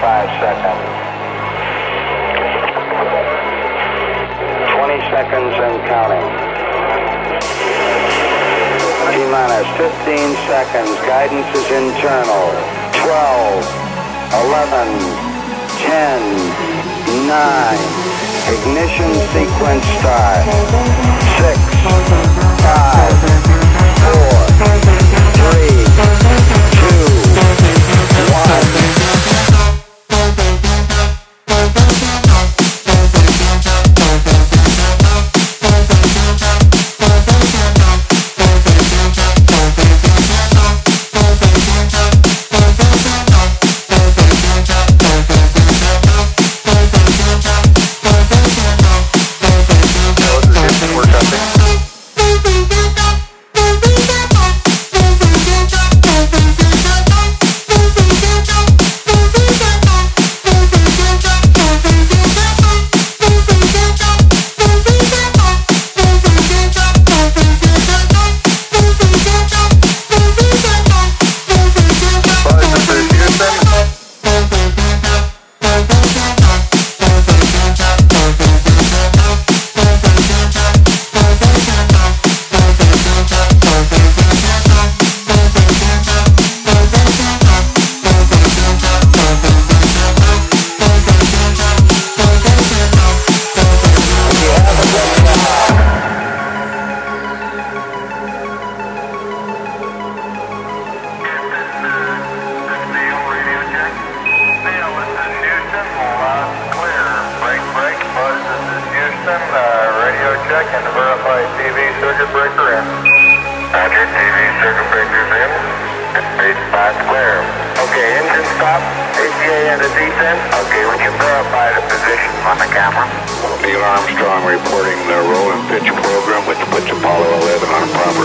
Five seconds. 20 seconds and counting. T minus 15 seconds. Guidance is internal. 12, 11, 10, 9. Ignition sequence start. 6, 5, check and verify TV circuit breaker in. Roger, TV circuit breaker's in. Eight five clear. Okay, engine stop. ACA at a detent. Okay, we can verify the position on the camera. Neil Armstrong reporting the roll and pitch program, which puts Apollo 11 on proper